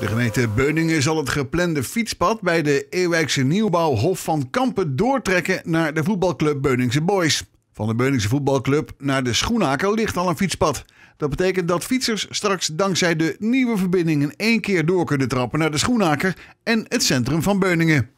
De gemeente Beuningen zal het geplande fietspad bij de Eeuwijkse nieuwbouw Hof van Kampen doortrekken naar de voetbalclub Beuningse Boys. Van de Beuningse voetbalclub naar de Schoenaker ligt al een fietspad. Dat betekent dat fietsers straks dankzij de nieuwe verbindingen één keer door kunnen trappen naar de Schoenaker en het centrum van Beuningen.